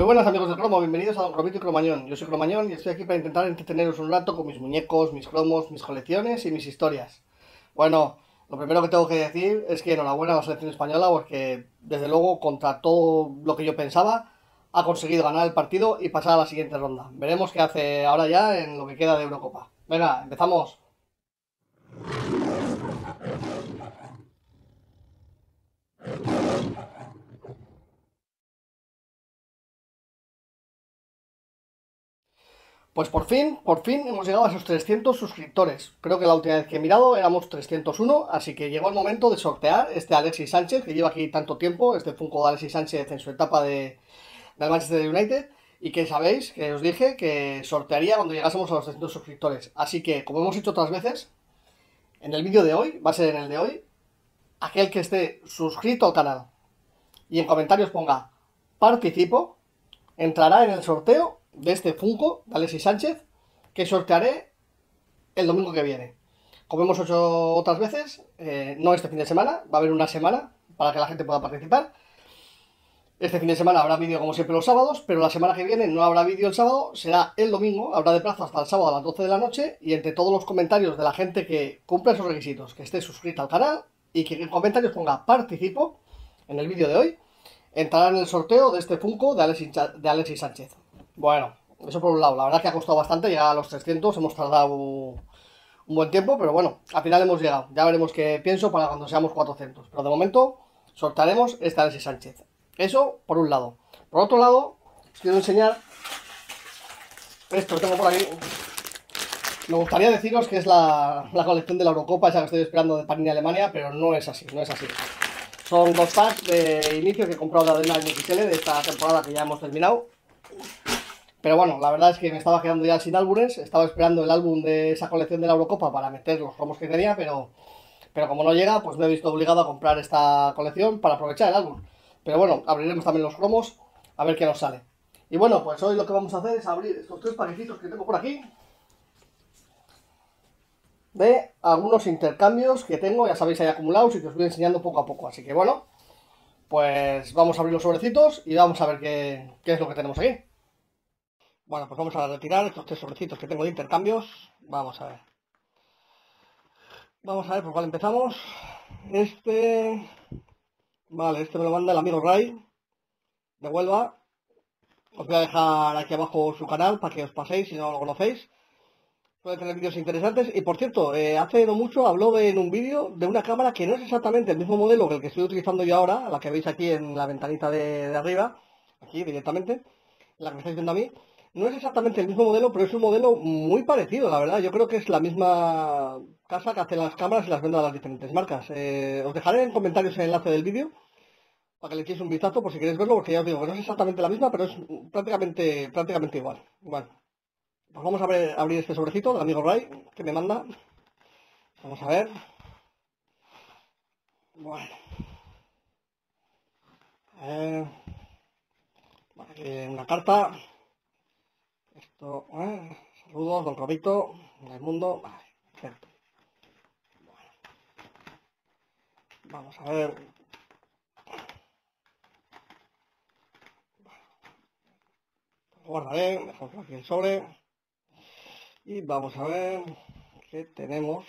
Muy buenas amigos de Cromo, bienvenidos a Don Cromito y Cromañón. Yo soy Cromañón y estoy aquí para intentar entreteneros un rato con mis muñecos, mis cromos, mis colecciones y mis historias. Bueno, lo primero que tengo que decir es que enhorabuena a la selección española porque desde luego contra todo lo que yo pensaba ha conseguido ganar el partido y pasar a la siguiente ronda. Veremos qué hace ahora ya en lo que queda de Eurocopa. Venga, empezamos. Pues por fin, por fin hemos llegado a esos 300 suscriptores. Creo que la última vez que he mirado éramos 301, así que llegó el momento de sortear este Alexis Sánchez, que lleva aquí tanto tiempo, este Funko de Alexis Sánchez en su etapa de, del Manchester United, y que sabéis, que os dije que sortearía cuando llegásemos a los 300 suscriptores. Así que, como hemos hecho otras veces, en el vídeo de hoy, va a ser en el de hoy, aquel que esté suscrito al canal y en comentarios ponga participo, entrará en el sorteo de este Funko de Alexis Sánchez que sortearé el domingo que viene. Como hemos hecho otras veces, eh, no este fin de semana, va a haber una semana para que la gente pueda participar. Este fin de semana habrá vídeo como siempre los sábados, pero la semana que viene no habrá vídeo el sábado, será el domingo, habrá de plazo hasta el sábado a las 12 de la noche y entre todos los comentarios de la gente que cumpla esos requisitos, que esté suscrita al canal y que en comentarios ponga participo en el vídeo de hoy, entrará en el sorteo de este Funko de Alexis, de Alexis Sánchez. Bueno, eso por un lado. La verdad que ha costado bastante llegar a los 300. Hemos tardado un buen tiempo, pero bueno, al final hemos llegado. Ya veremos qué pienso para cuando seamos 400. Pero de momento soltaremos esta Alexis Sánchez. Eso por un lado. Por otro lado, os quiero enseñar esto que tengo por aquí. Me gustaría deciros que es la, colección de la Eurocopa, esa que estoy esperando de Panini Alemania, pero no es así, no es así. Son dos packs de inicio que he comprado de Adrenalin XL de esta temporada que ya hemos terminado. Pero bueno, la verdad es que me estaba quedando ya sin álbumes, estaba esperando el álbum de esa colección de la Eurocopa para meter los cromos que tenía, pero, pero como no llega, pues me he visto obligado a comprar esta colección para aprovechar el álbum. Pero bueno, abriremos también los cromos a ver qué nos sale. Y bueno, pues hoy lo que vamos a hacer es abrir estos tres paquetitos que tengo por aquí. De algunos intercambios que tengo, ya sabéis, ahí acumulados y que os voy enseñando poco a poco. Así que bueno, pues vamos a abrir los sobrecitos y vamos a ver qué, qué es lo que tenemos aquí. Bueno, pues vamos a retirar estos tres sobrecitos que tengo de intercambios. Vamos a ver. Vamos a ver por cuál empezamos. Este... Vale, este me lo manda el amigo Ray de Huelva. Os voy a dejar aquí abajo su canal para que os paséis si no lo conocéis. Puede tener vídeos interesantes. Y por cierto, eh, hace no mucho habló en un vídeo de una cámara que no es exactamente el mismo modelo que el que estoy utilizando yo ahora, la que veis aquí en la ventanita de, de arriba, aquí directamente, la que me estáis viendo a mí no es exactamente el mismo modelo, pero es un modelo muy parecido, la verdad. Yo creo que es la misma casa que hace las cámaras y las vende a las diferentes marcas. Eh, os dejaré en comentarios el enlace del vídeo para que le echéis un vistazo por si queréis verlo, porque ya os digo que no es exactamente la misma, pero es prácticamente, prácticamente igual. Bueno, pues vamos a abrir este sobrecito del amigo Ray que me manda. Vamos a ver. Bueno. Eh, una carta. Esto, eh, saludos, don Robito, mundo Vale, perfecto. Bueno. Vamos a ver. Guardaré, dejamos aquí el sobre. Y vamos a ver qué tenemos.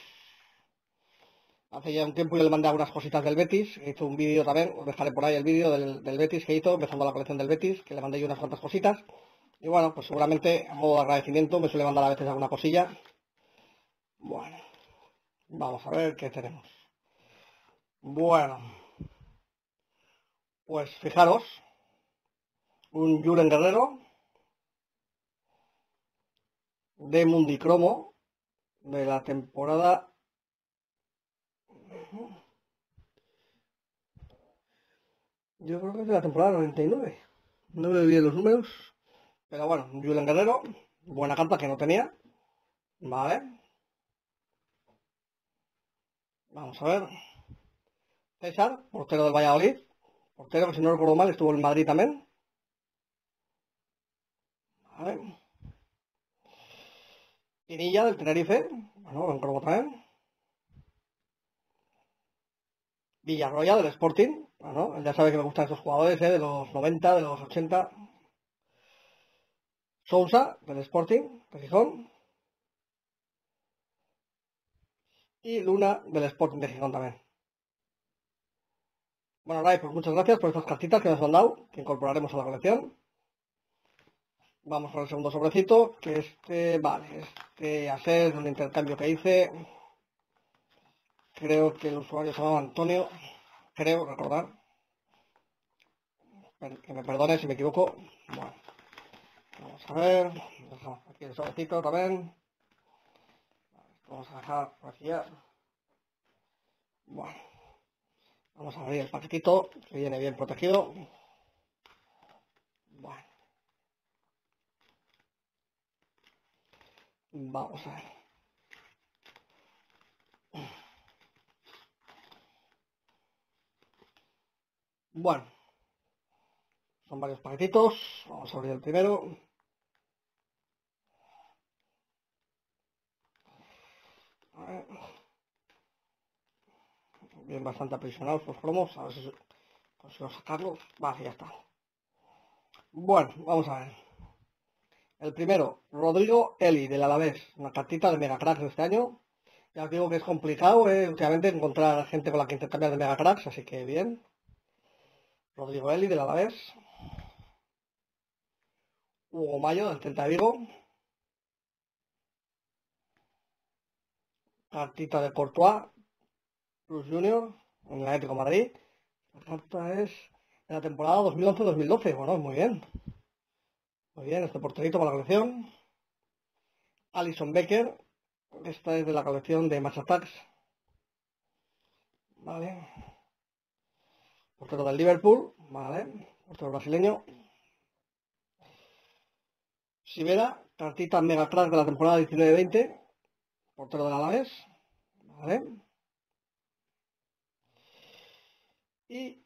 Hace ya un tiempo yo le mandé algunas cositas del Betis, hizo un vídeo también, os dejaré por ahí el vídeo del, del, Betis que hizo, empezando la colección del Betis, que le mandé yo unas cuantas cositas. Y bueno, pues seguramente a modo de agradecimiento me suele mandar a veces alguna cosilla. Bueno, vamos a ver qué tenemos. Bueno, pues fijaros, un Juren Guerrero de Mundicromo de la temporada yo creo que es de la temporada 99 no me bien los números pero bueno, Julen Guerrero, buena carta que no tenía. Vale. Vamos a ver. César, portero del Valladolid. Portero que si no recuerdo mal estuvo en Madrid también. Vale. Pinilla del Tenerife. Bueno, en cromo también. Villarroya del Sporting. Bueno, ya sabe que me gustan esos jugadores, ¿eh? de los 90, de los 80. Sousa, del Sporting, de Gijón. Y Luna, del Sporting de Gijón también. Bueno, Ray, pues muchas gracias por estas cartitas que nos han dado, que incorporaremos a la colección. Vamos con el segundo sobrecito, que este, vale, este a ser un intercambio que hice. Creo que el usuario se llamaba Antonio, creo recordar. Que me perdone si me equivoco. Bueno, vamos a ver, aquí el sobrecito también. Vamos a dejar por aquí. Bueno, vamos a abrir el paquetito, que viene bien protegido. Bueno. Vamos a ver. Bueno, son varios paquetitos. Vamos a abrir el primero. A ver. Bien bastante aprisionados los cromos. A ver si consigo sacarlos. Vale, ya está. Bueno, vamos a ver. El primero, Rodrigo Eli, del Alavés. Una cartita de Mega Cracks este año. Ya os digo que es complicado, eh, últimamente, encontrar gente con la que intercambiar de Mega Cracks, así que bien. Rodrigo Eli, del Alavés. Hugo Mayo, del de Vigo. Cartita de Courtois, Plus Junior, en el Atlético Madrid. La carta es de la temporada 2011-2012. Bueno, muy bien. Muy bien, este porterito para la colección. Alison Becker. Esta es de la colección de Match Attacks. Vale. Portero del Liverpool. Vale. Portero brasileño. Sivera. Cartita Mega Crack de la temporada 19-20. Portero del Alavés. Vale. Y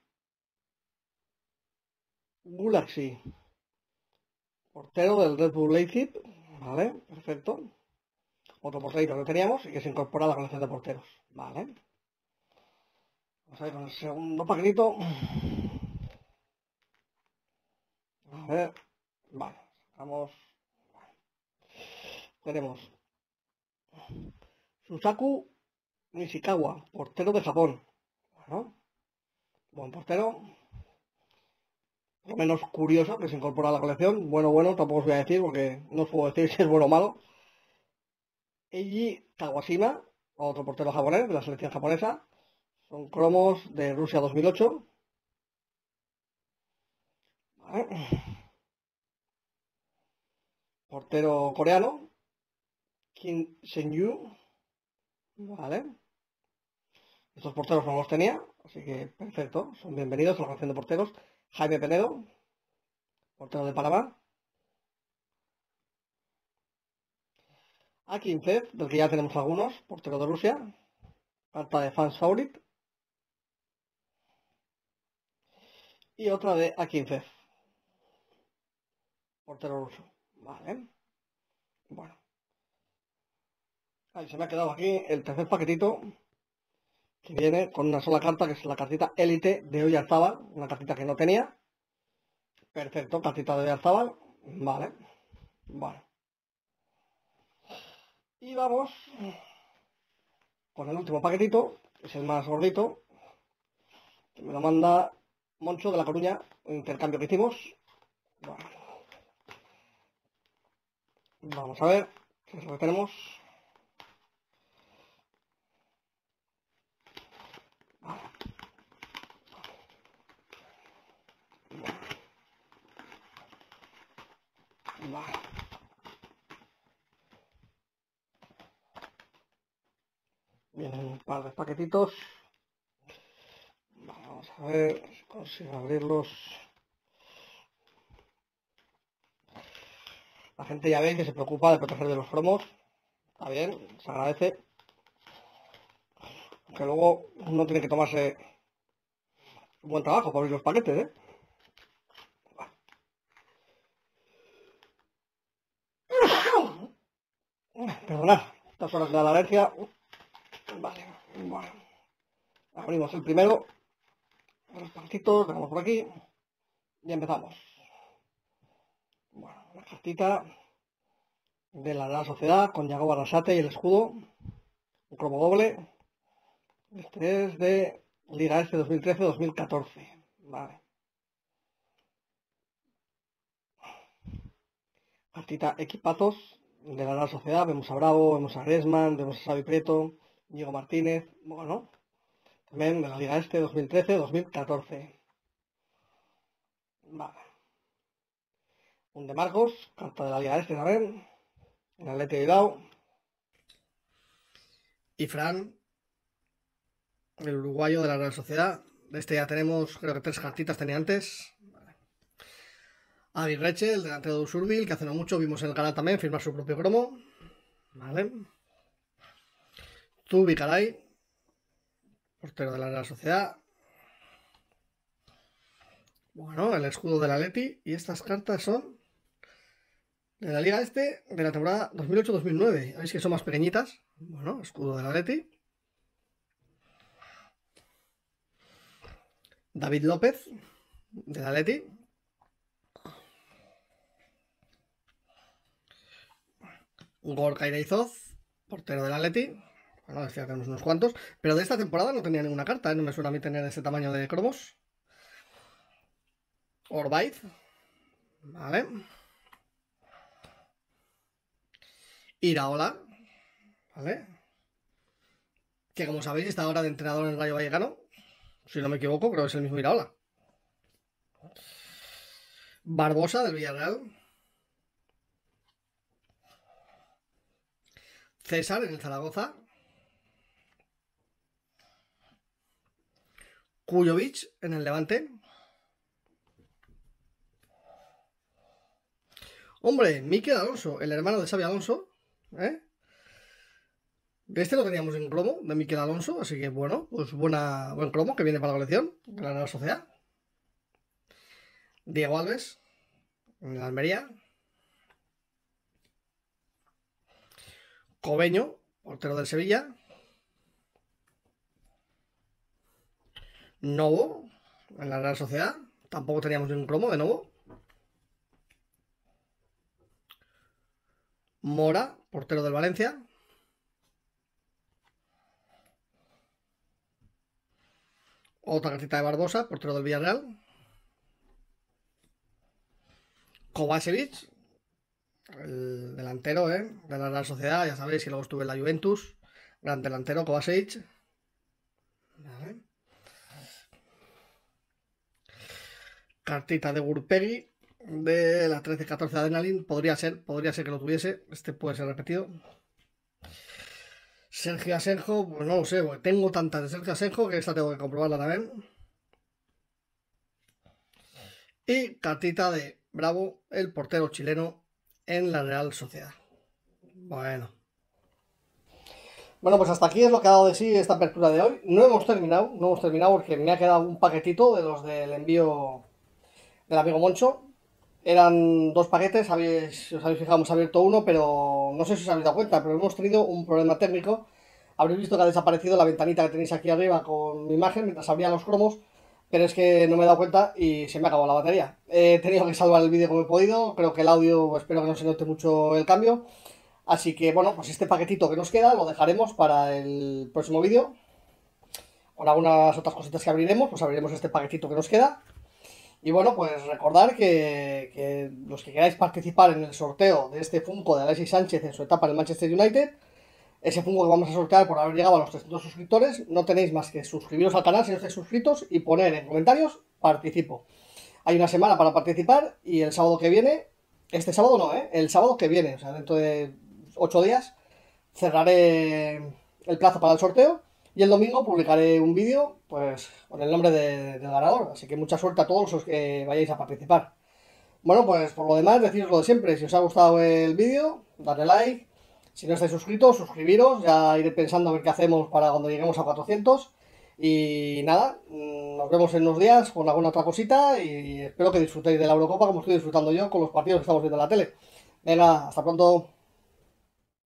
Gulaxi. Portero del Red Bull Leipzig. Vale, perfecto. Otro porterito que teníamos y que se incorpora a la de porteros. Vale. Vamos a ir con el segundo paquetito. A ver. Vale. Sacamos. Tenemos Susaku Nishikawa, portero de Japón. Bueno, buen portero. Lo menos curioso que se incorpora a la colección. Bueno, bueno, tampoco os voy a decir porque no os puedo decir si es bueno o malo. Eiji Kawashima, otro portero japonés de la selección japonesa. Son cromos de Rusia 2008. Vale. Portero coreano. Kim Sen-yu. Vale. Estos porteros no los tenía, así que perfecto. Son bienvenidos a la colección de porteros. Jaime Penedo, portero de Panamá. Akin Fev, del que ya tenemos algunos, portero de Rusia. Carta de fans favorite. Y otra de Akin Fev. Portero ruso. Vale. Bueno. Se me ha quedado aquí el tercer paquetito que viene con una sola carta, que es la cartita élite de Oyarzábal, una cartita que no tenía. Perfecto, cartita de Oyarzábal. Vale. Vale. Y vamos con el último paquetito, que es el más gordito, me lo manda Moncho de La Coruña, un intercambio que hicimos. Vamos a ver qué es lo que tenemos. Vienen un par de paquetitos. Vamos a ver si consigo abrirlos. La gente ya ve que se preocupa de proteger de los cromos. Está bien, se agradece. Que luego uno tiene que tomarse un buen trabajo para abrir los paquetes, ¿eh? Perdonad, estas horas de la alergia. Vale, bueno. Abrimos el primero. Los paquetitos, dejamos por aquí. Y empezamos. Bueno, cartita de la Sociedad con Yago Barrasate y el escudo. Un cromo doble. Este es de Liga Este 2013-2014. Vale. Cartita equipazos de la Real Sociedad. Vemos a Bravo, vemos a Gresman, vemos a Xavi Prieto, Diego Martínez. Bueno, también de la Liga Este 2013-2014. Vale. Un de Marcos, carta de la Liga Este también. El Atleti Bilbao. Y Fran, el uruguayo de la Real Sociedad. De este ya tenemos, creo que tres cartitas tenía antes. Reche, el delantero de Usurbil, que hace no mucho vimos en el canal también firmar su propio cromo. Vale. Tubi Caray, portero de la Real Sociedad. Bueno, el escudo de la Leti. Y estas cartas son de la Liga Este de la temporada 2008-2009. ¿Veis que son más pequeñitas? Bueno, escudo de la Leti. David López, de la Leti. Gorka Ireizoz, portero de la Leti. Bueno, decía que tenemos unos cuantos. Pero de esta temporada no tenía ninguna carta, ¿eh? no me suena a mí tener ese tamaño de cromos. Orbaiz. Vale. Iraola. ¿Vale? Que como sabéis está ahora de entrenador en el Rayo Vallecano. Si no me equivoco, creo que es el mismo Iraola. Barbosa del Villarreal. César en el Zaragoza. Kujovic en el Levante. Hombre, Miquel Alonso, el hermano de Xavi Alonso. ¿eh? De este lo teníamos en cromo, de Miquel Alonso, así que bueno, pues buena, buen cromo que viene para la colección de la nueva sociedad. Diego Alves, en la Almería. Cobeño, portero del Sevilla. Novo, en la Real Sociedad. Tampoco teníamos un cromo de Novo. Mora, portero del Valencia. Otra cartita de Barbosa, portero del Villarreal. Kovacevic, el delantero ¿eh? de la Real Sociedad, ya sabéis, y luego estuve en la Juventus. Gran delantero, Kovacevic. Vale. Cartita de Gurpegui de la 13-14 de Adrenaline. Podría ser, podría ser que lo tuviese. Este puede ser repetido. Sergio Asenjo, pues no lo sé, tengo tantas de Sergio Asenjo que esta tengo que comprobarla también. Y cartita de Bravo, el portero chileno en la Real Sociedad. Bueno. Bueno, pues hasta aquí es lo que ha dado de sí esta apertura de hoy. No hemos terminado, no hemos terminado porque me ha quedado un paquetito de los del envío del amigo Moncho. Eran dos paquetes, habéis, os habéis fijado, hemos abierto uno, pero no sé si os habéis dado cuenta, pero hemos tenido un problema técnico. Habréis visto que ha desaparecido la ventanita que tenéis aquí arriba con mi imagen mientras abría los cromos, pero es que no me he dado cuenta y se me ha acabado la batería. He tenido que salvar el vídeo como he podido, creo que el audio espero que no se note mucho el cambio. Así que bueno, pues este paquetito que nos queda lo dejaremos para el próximo vídeo. Con algunas otras cositas que abriremos, pues abriremos este paquetito que nos queda. Y bueno, pues recordar que, los que queráis participar en el sorteo de este Funko de Alexis Sánchez en su etapa en el Manchester United, ese Funko que vamos a sortear por haber llegado a los 300 suscriptores, no tenéis más que suscribiros al canal si no estáis suscritos y poner en comentarios participo. Hay una semana para participar y el sábado que viene, este sábado no, ¿eh? el sábado que viene, o sea, dentro de 8 días, cerraré el plazo para el sorteo y el domingo publicaré un vídeo pues con el nombre del ganador. Así que mucha suerte a todos los que vayáis a participar. Bueno, pues por lo demás, deciros lo de siempre. Si os ha gustado el vídeo, darle like. Si no estáis suscritos, suscribiros. Ya iré pensando a ver qué hacemos para cuando lleguemos a 400. Y nada, mm, nos vemos en unos días con alguna otra cosita. Y espero que disfrutéis de la Eurocopa como estoy disfrutando yo con los partidos que estamos viendo en la tele. Venga, hasta pronto.